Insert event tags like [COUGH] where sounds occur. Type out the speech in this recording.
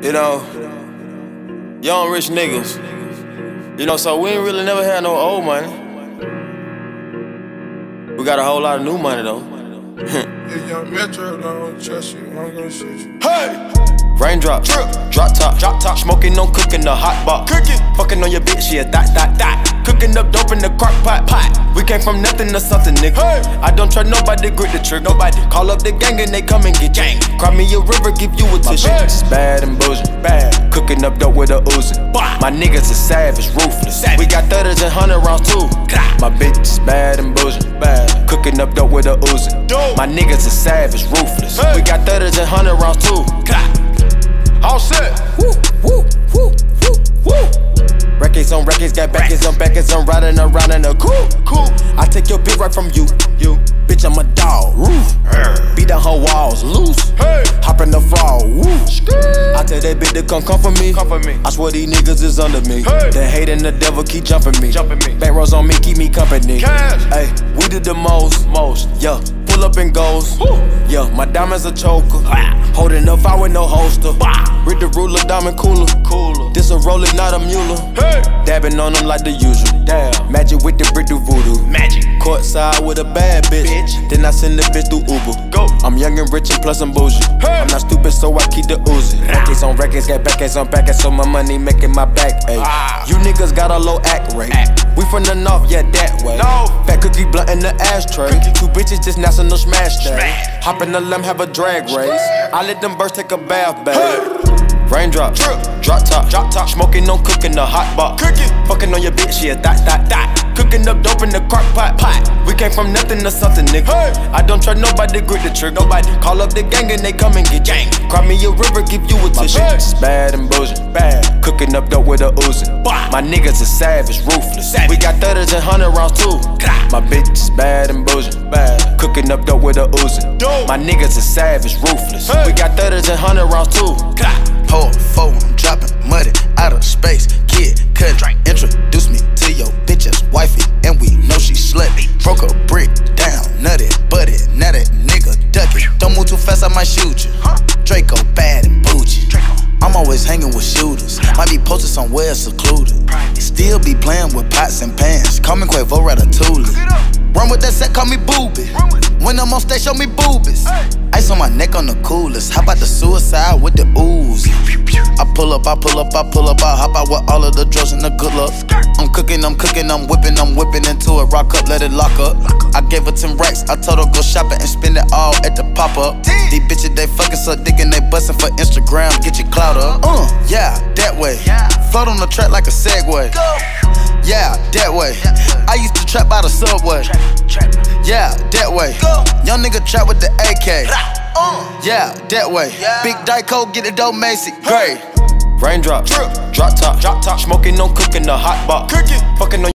You know, young rich niggas. You know, so we ain't really never had no old money. We got a whole lot of new money though. [LAUGHS] If young Metro don't trust you, I'm gonna shoot you. Hey! Raindrop, drip, drop top, drop top, smoking, no cooking, the hot box, cooking, fucking on your bitch, yeah, that, that, that, cooking up dope in the crock pot, pot. We came from nothing to something, nigga. Hey. I don't trust nobody, grip the trick, nobody. Call up the gang and they come and get gang. Cry me a river, give you a tissue. It's bad and bullshit, bad. Cooking up dope with a Uzi. My niggas is savage, ruthless. We got thudders and hundred rounds too. My bad. Up dope with a Uzi. My niggas is savage, ruthless. We got thudders and hundred rounds too. All set. Woo, woo, woo, woo, woo. Records on records, got backers on backers, I'm riding around in a cool, cool. I take your bitch right from you, you. Bitch, I'm a dog, roof. Tell that bitch to come come for me. Come for me. I swear these niggas is under me. Hey. The hate and the devil keep jumping me. Jumping me. Back rows on me, keep me company. Cash. Hey, we did the most, most. Yeah, pull up and goes. Woo. Yeah, my diamonds a choker. Holding up, I with no holster. With the ruler, diamond cooler. Cooler. This a roller, not a mule. Hey. Dabbing on them like the usual. Damn. Magic with a bad bitch. bitch. Then I send the bitch through Uber. Go. I'm young and rich and plus I'm bougie. Hey. I'm not stupid, so I keep the Uzi. Records on records, got backers on backers, so my money making my back. Ay. Ah. You niggas got a low act rate. Act. We from the north, yeah, that way. No. Fat cookie blunt in the ashtray. Cookie. Two bitches just national smash that. Hop in the limb, have a drag race. I let them birds take a bath, babe. Hey. Raindrop, drop top, drop top, smoking, no cooking, the hot box, cooking, fucking on your bitch, yeah, that, that, that, cooking up dope in the crock pot, pot. Came from nothing to something, nigga. Hey. I don't trust nobody, grip the trick, nobody. Call up the gang and they come and get gang. Cry me a river, give you a tissue. Is bad and bullshit, bad. Cooking up dope with a Uzi. My niggas is savage, ruthless. Savage. We got thudders and hundred rounds too. My bitch is bad and bullshit, bad. Cooking up dope with a Uzi. My niggas is savage, ruthless. Hey. We got thudders and hundred rounds too. Hold four, I'm dropping money out of space. Fast, I might shoot you. Draco bad and bougie. I'm always hanging with shooters. Might be posted somewhere secluded. Still be playing with pots and pans. Call me Quavo Ratatouille. Run with that set, call me booby. When I'm on stage, show me boobies. Ice on my neck on the coolest. How about the suicide with the ooze? I pull up, I pull up, I pull up, I hop out with all of the drugs and the good luck. I'm cooking, I'm cooking, I'm whipping, I'm whipping into it. Rock up, let it lock up. I gave her 10 racks, I told her go shopping and spend it all at the pop up. These bitches, they fucking so dick and they bustin' for Instagram. Get your clout up. Uh, yeah, that way. Float on the track like a Segway. Yeah, that way. I used to trap by the subway. Yeah, that way. Young nigga trap with the AK. Yeah, that way. Big Dyco, get it dope, Macy. Great. Raindrop, drip, drop top, drop top, smoking, no cooking, the hot box, cooking, fucking on.